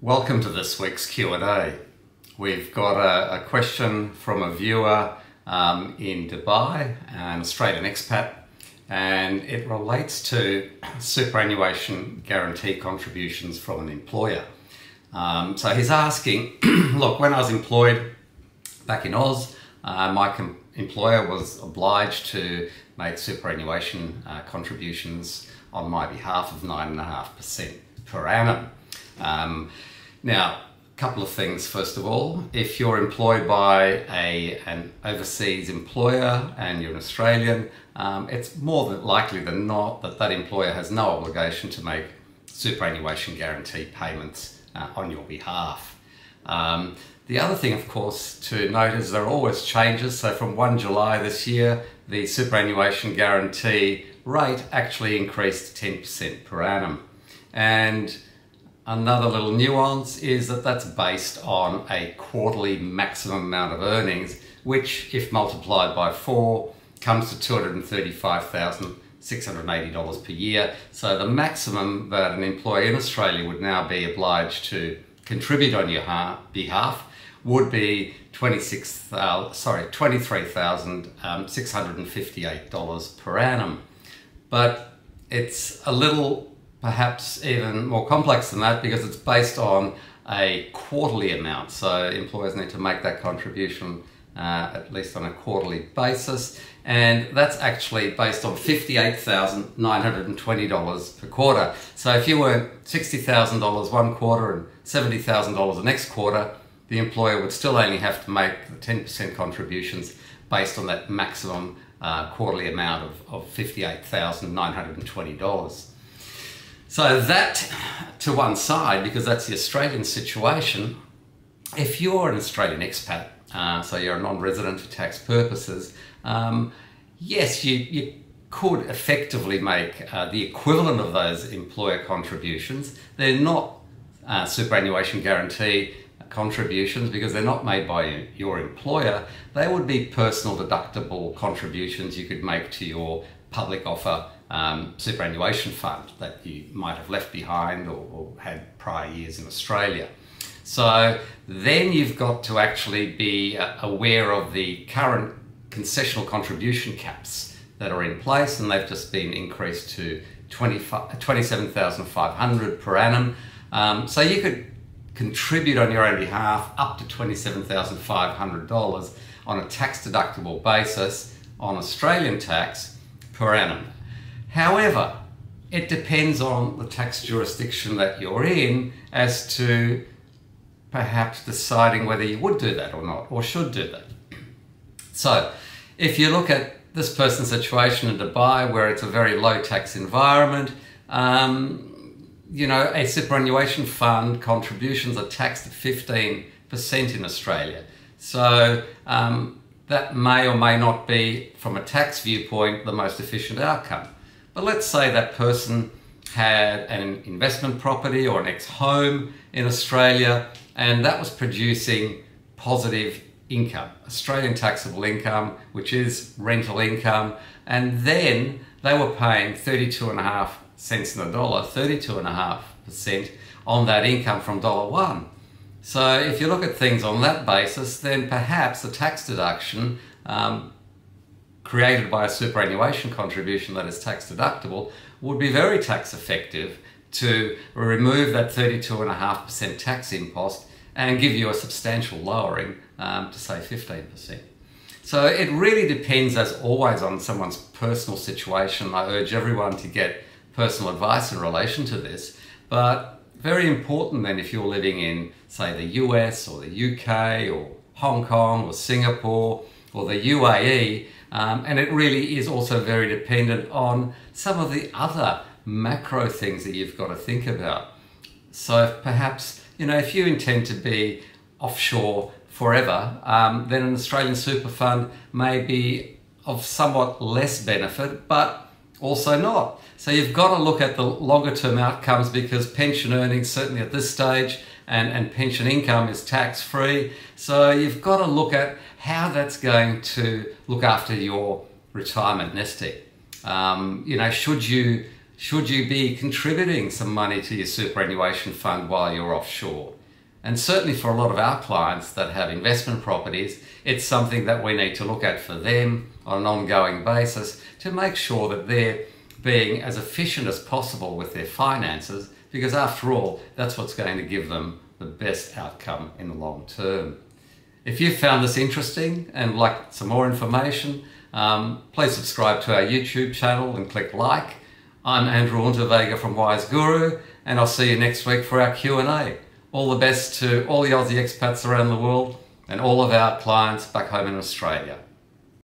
Welcome to this week's Q&A. We've got a, a question from a viewer um, in Dubai, an Australian expat, and it relates to superannuation guarantee contributions from an employer. Um, so he's asking, look, when I was employed back in Oz, uh, my employer was obliged to make superannuation uh, contributions on my behalf of 9.5% per annum. Um, now, a couple of things first of all. If you're employed by a, an overseas employer and you're an Australian, um, it's more than likely than not that that employer has no obligation to make superannuation guarantee payments uh, on your behalf. Um, the other thing, of course, to note is there are always changes. So from 1 July this year, the superannuation guarantee rate actually increased 10% per annum. And Another little nuance is that that's based on a quarterly maximum amount of earnings, which if multiplied by four comes to $235,680 per year. So the maximum that an employee in Australia would now be obliged to contribute on your behalf would be 26, uh, sorry, $23,658 um, per annum. But it's a little perhaps even more complex than that because it's based on a quarterly amount. So employers need to make that contribution uh, at least on a quarterly basis. And that's actually based on $58,920 per quarter. So if you earn $60,000 one quarter and $70,000 the next quarter, the employer would still only have to make the 10% contributions based on that maximum uh, quarterly amount of, of $58,920. So that to one side, because that's the Australian situation, if you're an Australian expat, uh, so you're a non-resident for tax purposes, um, yes, you, you could effectively make uh, the equivalent of those employer contributions. They're not uh, superannuation guarantee contributions because they're not made by your employer. They would be personal deductible contributions you could make to your public offer um, superannuation fund that you might have left behind or, or, had prior years in Australia. So then you've got to actually be uh, aware of the current concessional contribution caps that are in place and they've just been increased to 27,500 per annum. Um, so you could contribute on your own behalf up to $27,500 on a tax deductible basis on Australian tax per annum. However, it depends on the tax jurisdiction that you're in as to perhaps deciding whether you would do that or not, or should do that. So, if you look at this person's situation in Dubai, where it's a very low tax environment, um, you know, a superannuation fund contributions are taxed at 15% in Australia. So, um, that may or may not be, from a tax viewpoint, the most efficient outcome. But let's say that person had an investment property or an ex-home in Australia and that was producing positive income, Australian taxable income, which is rental income, and then they were paying 32 and a half cents in the dollar, 32 and a half percent on that income from dollar one. So if you look at things on that basis, then perhaps the tax deduction um, created by a superannuation contribution that is tax deductible would be very tax effective to remove that 32.5% tax impost and give you a substantial lowering um, to say 15%. So it really depends as always on someone's personal situation. I urge everyone to get personal advice in relation to this, but very important then if you're living in say the US or the UK or Hong Kong or Singapore or the UAE, um, and it really is also very dependent on some of the other macro things that you've got to think about. So perhaps, you know, if you intend to be offshore forever, um, then an Australian super fund may be of somewhat less benefit, but also not. So you've got to look at the longer term outcomes because pension earnings, certainly at this stage, and, and pension income is tax free. So you've got to look at how that's going to look after your retirement nest egg. Um, you know, should you Should you be contributing some money to your superannuation fund while you're offshore? And certainly for a lot of our clients that have investment properties, it's something that we need to look at for them on an ongoing basis to make sure that they're being as efficient as possible with their finances because after all, that's what's going to give them the best outcome in the long term. If you found this interesting and like some more information, um, please subscribe to our YouTube channel and click like. I'm Andrew Unterweger from Wise Guru, and I'll see you next week for our Q&A. All the best to all the Aussie expats around the world and all of our clients back home in Australia.